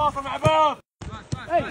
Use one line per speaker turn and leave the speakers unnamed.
الباصه مع بعض. إيه.